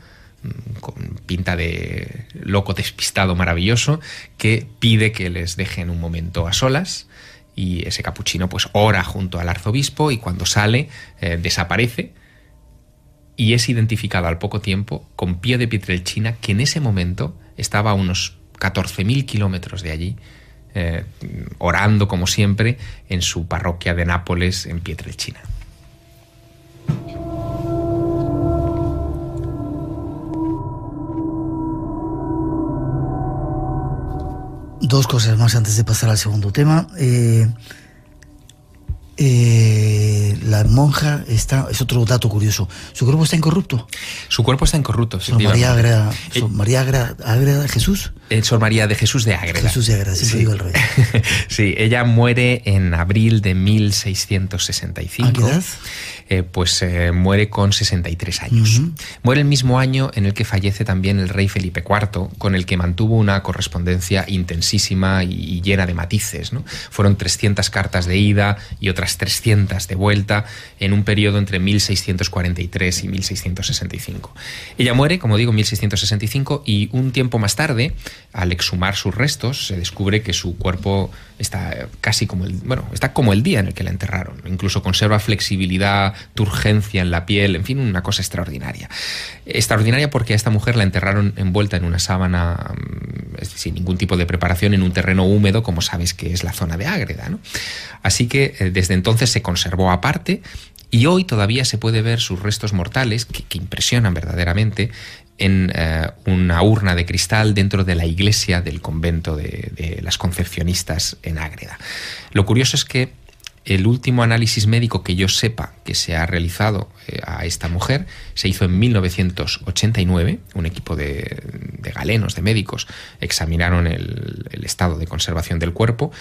con pinta de loco despistado maravilloso, que pide que les dejen un momento a solas y ese capuchino pues ora junto al arzobispo y cuando sale eh, desaparece y es identificado al poco tiempo con Pío de Pietrelcina que en ese momento estaba a unos 14.000 kilómetros de allí eh, orando como siempre en su parroquia de Nápoles en Pietrelcina. Dos cosas más antes de pasar al segundo tema. Eh, eh, la monja está, es otro dato curioso, su cuerpo está incorrupto. Su cuerpo está incorrupto. María Ágreda, María Ágreda, Jesús. Eh, Sor María de Jesús de Ágreda. Jesús de Ágreda, siempre digo el rey. sí, ella muere en abril de 1665. ¿A qué edad? Eh, pues eh, muere con 63 años. Muere el mismo año en el que fallece también el rey Felipe IV, con el que mantuvo una correspondencia intensísima y, llena de matices. ¿no? Fueron 300 cartas de ida y otras 300 de vuelta en un periodo entre 1643 y 1665. Ella muere, como digo, en 1665 y un tiempo más tarde, al exhumar sus restos, se descubre que su cuerpo está casi como el, bueno, está como el día en el que la enterraron. Incluso conserva flexibilidad, turgencia en la piel, en fin, una cosa extraordinaria. Extraordinaria porque a esta mujer la enterraron envuelta en una sábana mm, sin ningún tipo de preparación en un terreno húmedo, como sabes que es la zona de Ágreda. Así que eh, desde entonces se conservó aparte y hoy todavía se puede ver sus restos mortales, que, impresionan verdaderamente, en eh, una urna de cristal dentro de la iglesia del convento de, las concepcionistas en Ágreda. Lo curioso es que el último análisis médico que yo sepa que se ha realizado eh, a esta mujer se hizo en 1989. Un equipo de, galenos, de médicos, examinaron el, estado de conservación del cuerpo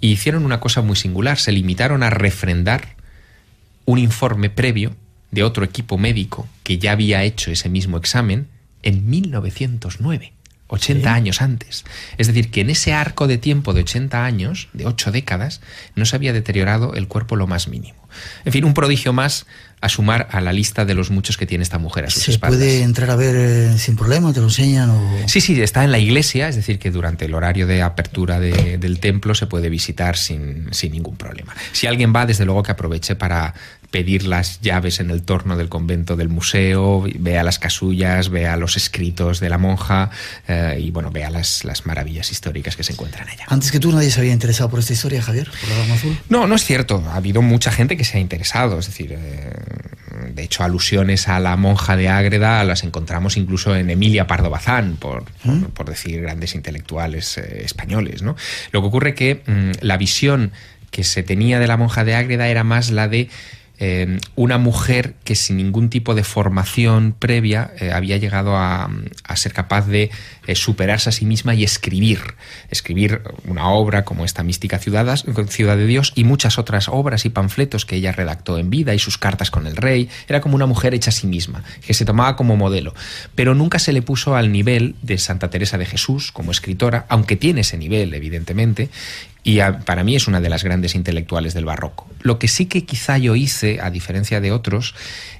y hicieron una cosa muy singular. Se limitaron a refrendar un informe previo de otro equipo médico que ya había hecho ese mismo examen en 1909. 80 años antes. Es decir, que en ese arco de tiempo de 80 años, de 8 décadas, no se había deteriorado el cuerpo lo más mínimo. En fin, un prodigio más a sumar a la lista de los muchos que tiene esta mujer a sus ¿Se puede entrar a ver eh, sin problema? ¿Te lo enseñan? Sí, sí, está en la iglesia, es decir, que durante el horario de apertura del templo se puede visitar sin, sin ningún problema. Si alguien va, desde luego que aproveche para pedir las llaves en el torno del convento del museo, vea las casullas, vea los escritos de la monja eh, y bueno, vea las, las maravillas históricas que se encuentran allá. Antes que tú nadie se había interesado por esta historia, Javier, por la Dama Azul. No, no es cierto. Ha habido mucha gente que se ha interesado, es decir, eh, de hecho alusiones a la monja de Ágreda las encontramos incluso en Emilia Pardo Bazán, por, ¿Mm? por, decir grandes intelectuales eh, españoles. ¿no? Lo que ocurre que mm, la visión que se tenía de la monja de Ágreda era más la de Em, una mujer que sin ningún tipo de formación previa eh, había llegado a, ser capaz de eh, superarse a sí misma y escribir, escribir una obra como esta mística ciudad, ciudad de Dios y muchas otras obras y panfletos que ella redactó en vida y sus cartas con el rey. Era como una mujer hecha a sí misma, que se tomaba como modelo, pero nunca se le puso al nivel de Santa Teresa de Jesús como escritora, aunque tiene ese nivel, evidentemente, y para mí es una de las grandes intelectuales del barroco. Lo que sí que quizá yo hice, a diferencia de otros,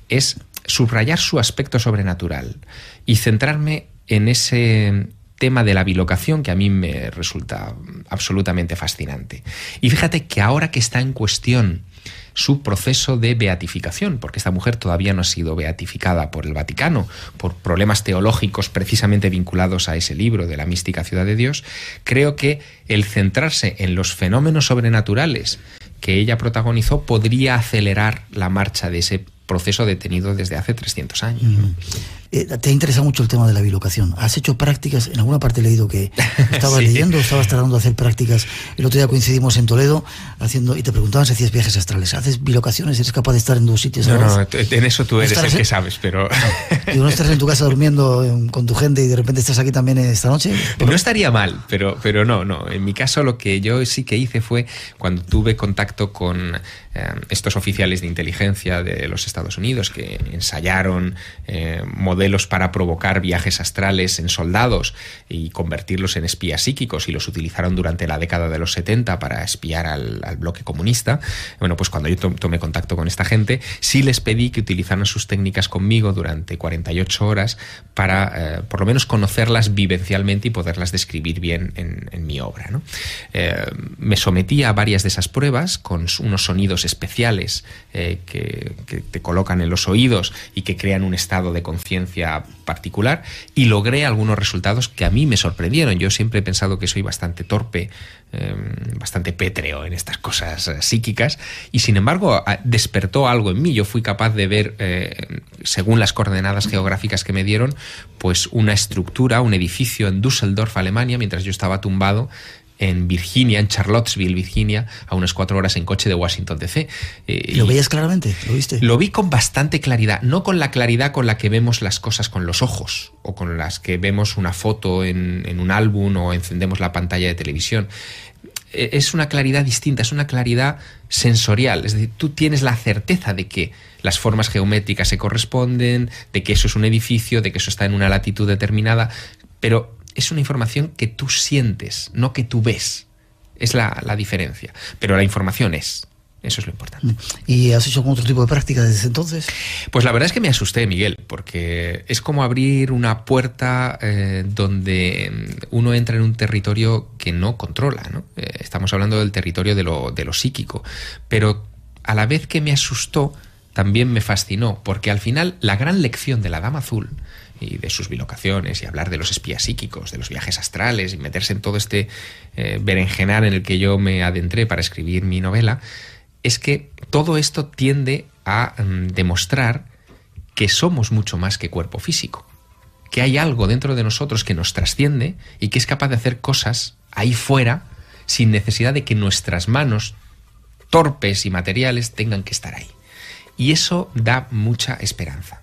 es subrayar su aspecto sobrenatural y centrarme en ese tema de la bilocación que a mí me resulta absolutamente fascinante. Y fíjate que ahora que está en cuestión su proceso de beatificación, porque esta mujer todavía no ha sido beatificada por el Vaticano, por problemas teológicos precisamente vinculados a ese libro de la mística ciudad de Dios, creo que el centrarse en los fenómenos sobrenaturales que ella protagonizó podría acelerar la marcha de ese proceso detenido desde hace 300 años. Eh, te interesa mucho el tema de la bilocación. ¿Has hecho prácticas? En alguna parte he leído que estabas leyendo, estabas tratando de hacer prácticas. El otro día coincidimos en Toledo haciendo y te preguntaban si hacías viajes astrales. ¿Haces bilocaciones? ¿Eres capaz de estar en dos sitios? No, no, en eso tú eres el que sabes, pero... ¿Y no estás en tu casa durmiendo con tu gente y de repente estás aquí también esta noche? No estaría mal, pero, pero no, no. En mi caso lo que yo sí que hice fue cuando tuve contacto con eh, estos oficiales de inteligencia de los Estados Unidos que ensayaron eh, modelos para provocar viajes astrales en soldados y convertirlos en espías psíquicos y los utilizaron durante la década de los 70 para espiar al, bloque comunista. Bueno, pues cuando yo tomé contacto con esta gente, sí les pedí que utilizaran sus técnicas conmigo durante 48 horas para eh, por lo menos conocerlas vivencialmente y poderlas describir bien en, mi obra. me sometí a varias de esas pruebas con unos sonidos especiales eh, que, colocan en los oídos y que crean un estado de conciencia particular y logré algunos resultados que a mí me sorprendieron. Yo siempre he pensado que soy bastante torpe, em, bastante pétreo en estas cosas eh, psíquicas y sin embargo despertó algo en mí. Yo fui capaz de ver, eh, según las coordenadas geográficas que me dieron, pues una estructura, un edificio en Düsseldorf, Alemania, mientras yo estaba tumbado en Virginia, en Charlottesville, Virginia, a unas cuatro horas en coche de Washington DC. Eh, ¿Lo veías claramente? ¿Lo viste? Lo vi con bastante claridad, no con la claridad con la que vemos las cosas con los ojos o con las que vemos una foto en, en un álbum o encendemos la pantalla de televisión. Eh, es una claridad distinta, es una claridad sensorial, es decir, tú tienes la certeza de que las formas geométricas se corresponden, de que eso es un edificio, de que eso está en una latitud determinada, pero es una información que tú sientes, no que tú ves. Es la, diferencia. Pero la información es. Eso es lo importante. ¿Y has hecho algún otro tipo de práctica desde entonces? Pues la verdad es que me asusté, Miguel, porque es como abrir una puerta eh, donde uno entra en un territorio que no controla. ¿no? Eh, estamos hablando del territorio de lo, de lo psíquico. Pero a la vez que me asustó, también me fascinó, porque al final la gran lección de la Dama Azul y de sus bilocaciones y hablar de los espías psíquicos, de los viajes astrales y meterse en todo este eh, berenjenar en el que yo me adentré para escribir mi novela, es que todo esto tiende a mm, demostrar que somos mucho más que cuerpo físico, que hay algo dentro de nosotros que nos trasciende y que es capaz de hacer cosas ahí fuera sin necesidad de que nuestras manos torpes y materiales tengan que estar ahí. Y eso da mucha esperanza.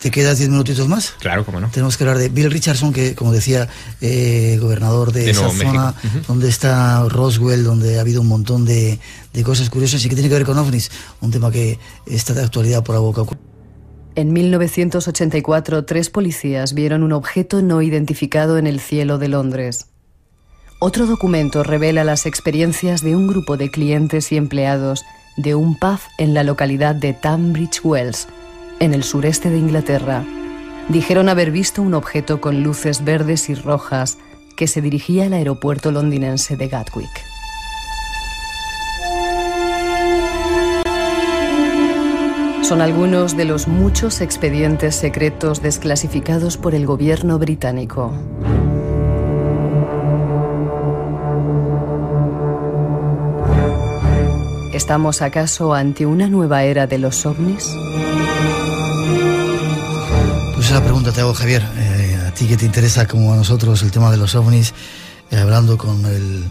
¿Te quedas diez minutitos más? Claro, cómo no. Tenemos que hablar de Bill Richardson, que, como decía, eh, gobernador de, esa zona, donde está Roswell, donde ha habido un montón de, de, cosas curiosas y que tiene que ver con ovnis, un tema que está de actualidad por la boca. En 1984, tres policías vieron un objeto no identificado en el cielo de Londres. Otro documento revela las experiencias de un grupo de clientes y empleados de un pub en la localidad de Tunbridge Wells, en el sureste de Inglaterra, dijeron haber visto un objeto con luces verdes y rojas que se dirigía al aeropuerto londinense de Gatwick. Son algunos de los muchos expedientes secretos desclasificados por el gobierno británico. ¿Estamos acaso ante una nueva era de los ovnis? Hago, Javier. Eh, a ti que te interesa, como a nosotros, el tema de los ovnis, eh, hablando con el,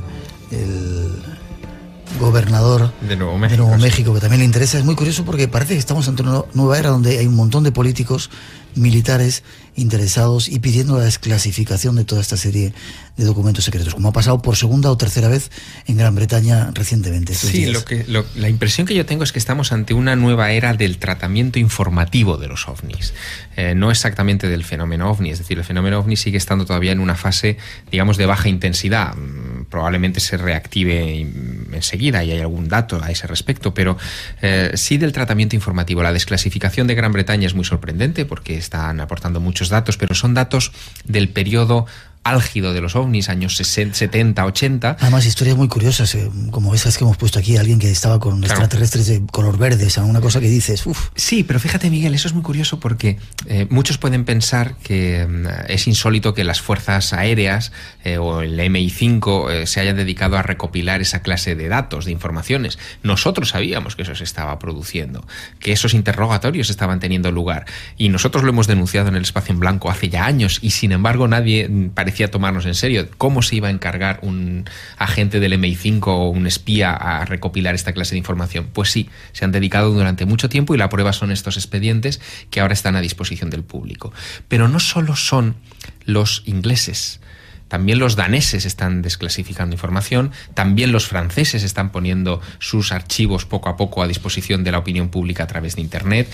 gobernador de Nuevo, México, México, que también le interesa. Es muy curioso porque parece que estamos ante una nueva era donde hay un montón de políticos militares interesados y pidiendo la desclasificación de toda esta serie de documentos secretos, como ha pasado por segunda o tercera vez en Gran Bretaña recientemente. Sí, lo que, la impresión que yo tengo es que estamos ante una nueva era del tratamiento informativo de los ovnis, eh, no exactamente del fenómeno ovni, es decir, el fenómeno ovni sigue estando todavía en una fase, digamos, de baja intensidad, mm, probablemente se reactive enseguida y hay algún dato a ese respecto, pero eh, sí del tratamiento informativo. La desclasificación de Gran Bretaña es muy sorprendente porque están aportando muchos datos, pero son datos del periodo álgido de los ovnis, años 70, 80. Además, historias muy curiosas, eh, como esas que hemos puesto aquí, alguien que estaba con extraterrestres de color verde, o sea, una cosa que dices, uff. Sí, pero fíjate, Miguel, eso es muy curioso porque eh, muchos pueden pensar que mm, es insólito que las fuerzas aéreas eh, o el MI5 se hayan dedicado a recopilar esa clase de datos, de informaciones. Nosotros sabíamos que eso se estaba produciendo, que esos interrogatorios estaban teniendo lugar y nosotros lo hemos denunciado en el espacio en blanco hace ya años y sin embargo nadie mm, parecía tomarnos en serio. ¿Cómo se iba a encargar un agente del MI5 o un espía a recopilar esta clase de información? Pues sí, se han dedicado durante mucho tiempo y la prueba son estos expedientes que ahora están a disposición del público. Pero no solo son los ingleses, también los daneses están desclasificando información, también los franceses están poniendo sus archivos poco a poco a disposición de la opinión pública a través de Internet.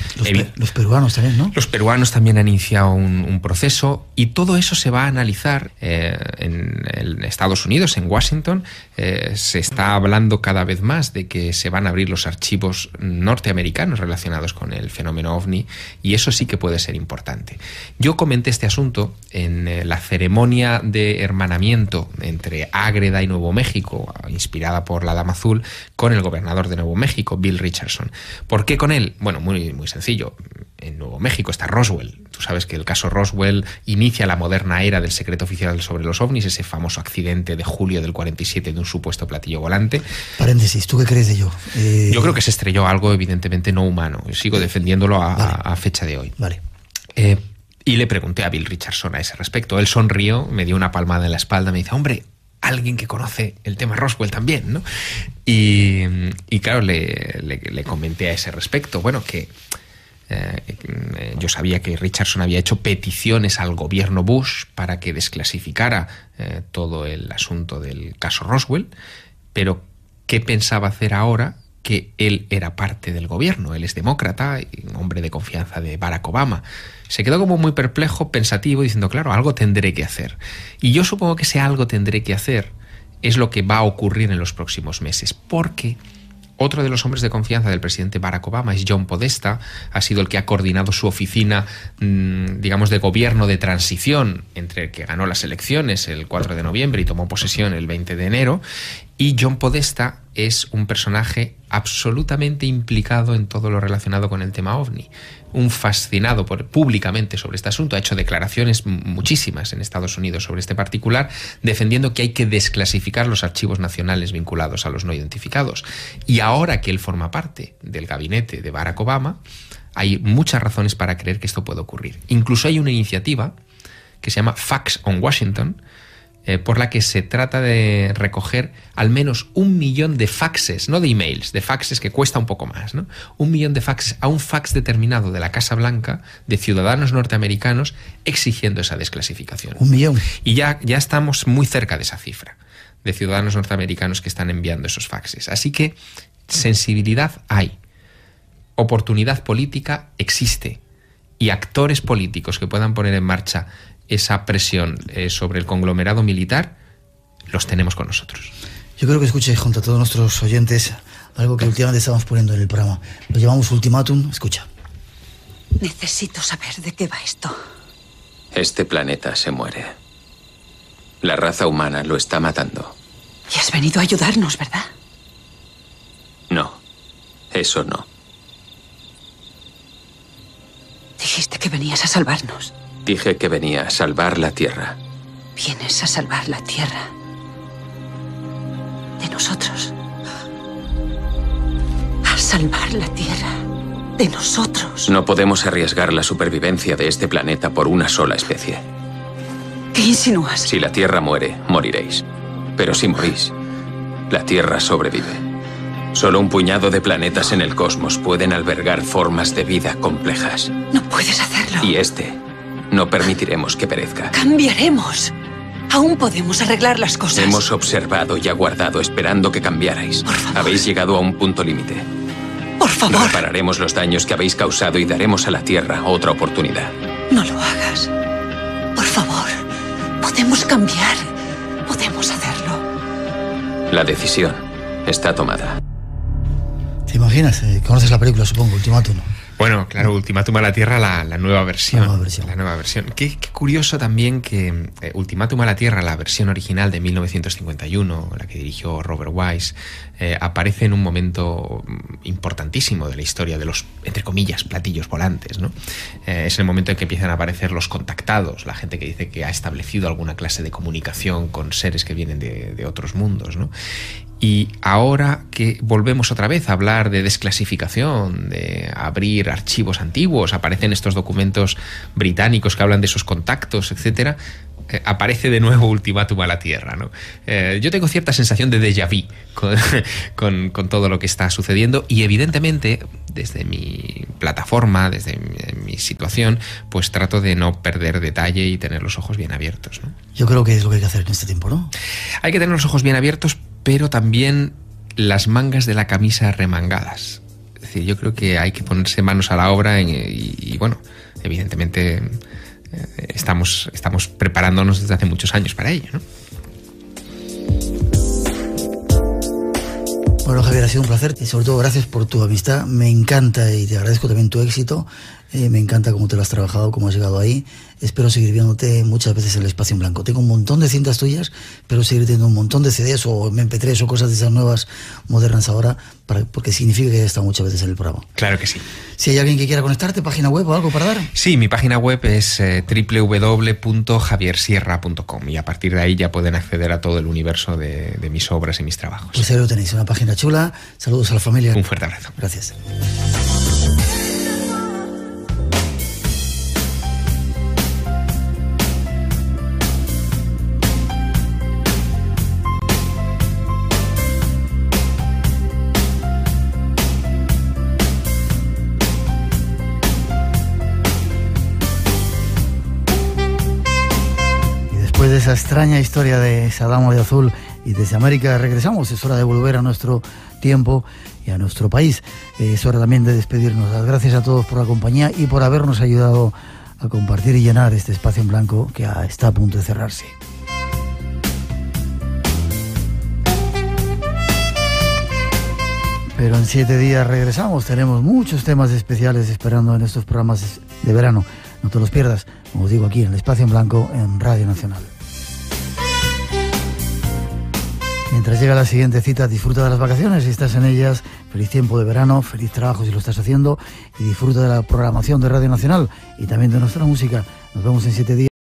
Los, peruanos también, ¿no? Los peruanos también han iniciado un, proceso y todo eso se va a analizar eh, en, Estados Unidos, en Washington. Eh, se está hablando cada vez más de que se van a abrir los archivos norteamericanos relacionados con el fenómeno ovni y eso sí que puede ser importante. Yo comenté este asunto en eh, la ceremonia de hermanamiento entre Ágreda y Nuevo México, inspirada por la Dama Azul, con el gobernador de Nuevo México, Bill Richardson. ¿Por qué con él? Bueno, muy, muy sencillo. En Nuevo México está Roswell. Tú sabes que el caso Roswell inicia la moderna era del secreto oficial sobre los ovnis, ese famoso accidente de julio del 47 de un supuesto platillo volante. Paréntesis, ¿tú qué crees de ello? Eh, Yo creo que se estrelló algo evidentemente no humano. Sigo defendiéndolo a, fecha de hoy. Vale. Eh, y le pregunté a Bill Richardson a ese respecto. Él sonrió, me dio una palmada en la espalda, me dice, hombre, alguien que conoce el tema Roswell también, ¿no? Y, claro, le, comenté a ese respecto, bueno, que eh, yo sabía que Richardson había hecho peticiones al gobierno Bush para que desclasificara eh, todo el asunto del caso Roswell, pero ¿qué pensaba hacer ahora que él era parte del gobierno, él es demócrata, y un hombre de confianza de Barack Obama. Se quedó como muy perplejo, pensativo, diciendo, claro, algo tendré que hacer. Y yo supongo que ese algo tendré que hacer es lo que va a ocurrir en los próximos meses, porque otro de los hombres de confianza del presidente Barack Obama es John Podesta, ha sido el que ha coordinado su oficina, mm, digamos, de gobierno de transición entre el que ganó las elecciones el 4 de noviembre y tomó posesión el 20 de enero, y John Podesta es un personaje absolutamente implicado en todo lo relacionado con el tema ovni. Un fascinado por, públicamente sobre este asunto, ha hecho declaraciones muchísimas en Estados Unidos sobre este particular, defendiendo que hay que desclasificar los archivos nacionales vinculados a los no identificados. Y ahora que él forma parte del gabinete de Barack Obama, hay muchas razones para creer que esto puede ocurrir. Incluso hay una iniciativa que se llama Facts on Washington, eh, por la que se trata de recoger al menos un millón de faxes, no de emails, de faxes que cuesta un poco más, ¿no? Un millón de faxes a un fax determinado de la Casa Blanca de ciudadanos norteamericanos exigiendo esa desclasificación. Un millón. Y ya, ya estamos muy cerca de esa cifra de ciudadanos norteamericanos que están enviando esos faxes. Así que sensibilidad hay, oportunidad política existe y actores políticos que puedan poner en marcha esa presión eh, sobre el conglomerado militar, los tenemos con nosotros. Yo creo que escuche junto a todos nuestros oyentes algo que últimamente estamos poniendo en el programa. Lo llamamos ultimátum. Escucha. Necesito saber de qué va esto. Este planeta se muere. La raza humana lo está matando. Y has venido a ayudarnos, ¿verdad? No, eso no. Dijiste que venías a salvarnos. Dije que venía a salvar la Tierra. Vienes a salvar la Tierra. De nosotros. A salvar la Tierra. De nosotros. No podemos arriesgar la supervivencia de este planeta por una sola especie. ¿Qué insinúas? Si la Tierra muere, moriréis. Pero si morís, la Tierra sobrevive. Solo un puñado de planetas en el cosmos pueden albergar formas de vida complejas. No puedes hacerlo. Y este no permitiremos que perezca. Cambiaremos. Aún podemos arreglar las cosas. Hemos observado y aguardado esperando que cambiarais. Por favor. Habéis llegado a un punto límite. Por favor. Repararemos los daños que habéis causado y daremos a la Tierra otra oportunidad. No lo hagas. Por favor. Podemos cambiar. Podemos hacerlo. La decisión está tomada. ¿Te imaginas? Eh, conoces la película, supongo, Ultimátum. Bueno, claro, Ultimátum a la Tierra, la, nueva versión. La nueva versión. La nueva versión. Qué, curioso también que eh, Ultimátum a la Tierra, la versión original de 1951, la que dirigió Robert Wise, eh, aparece en un momento mm, importantísimo de la historia de los, entre comillas, platillos volantes. ¿no? Eh, es el momento en que empiezan a aparecer los contactados, la gente que dice que ha establecido alguna clase de comunicación con seres que vienen de, de otros mundos. ¿no? Y ahora que volvemos otra vez a hablar de desclasificación, de abrir archivos antiguos, aparecen estos documentos británicos que hablan de esos contactos, etcétera, eh, aparece de nuevo Ultimátum a la Tierra. ¿no? Eh, yo tengo cierta sensación de déjà vu con, con, todo lo que está sucediendo y evidentemente desde mi plataforma, desde mi, mi, situación, pues trato de no perder detalle y tener los ojos bien abiertos. ¿no? Yo creo que es lo que hay que hacer en este tiempo, ¿no? Hay que tener los ojos bien abiertos, pero también las mangas de la camisa remangadas. Es decir, yo creo que hay que ponerse manos a la obra y, bueno, evidentemente eh, estamos, estamos preparándonos desde hace muchos años para ello. ¿no? Bueno, Javier, ha sido un placer y sobre todo gracias por tu amistad. Me encanta y te agradezco también tu éxito. Eh, me encanta cómo te lo has trabajado, cómo has llegado ahí. Espero seguir viéndote muchas veces en el espacio en blanco. Tengo un montón de cintas tuyas, pero seguir teniendo un montón de CDs o MP3 o cosas de esas nuevas, modernas ahora, para, porque significa que he estado muchas veces en el programa. Claro que sí. Si hay alguien que quiera conectarte, página web o algo para dar. Sí, mi página web es eh, www.javiersierra.com y a partir de ahí ya pueden acceder a todo el universo de, de mis obras y mis trabajos. Pues ahí lo tenéis, una página chula. Saludos a la familia. Un fuerte abrazo. Gracias. Extraña historia de Sadamo de Azul y desde América regresamos. Es hora de volver a nuestro tiempo y a nuestro país. Es hora también de despedirnos. Las gracias a todos por la compañía y por habernos ayudado a compartir y llenar este espacio en blanco que está a punto de cerrarse. Pero en siete días regresamos. Tenemos muchos temas especiales esperando en estos programas de verano. No te los pierdas, como os digo aquí en el Espacio en Blanco en Radio Nacional. Mientras llega la siguiente cita, disfruta de las vacaciones si estás en ellas. Feliz tiempo de verano, feliz trabajo si lo estás haciendo y disfruta de la programación de Radio Nacional y también de nuestra música. Nos vemos en siete días.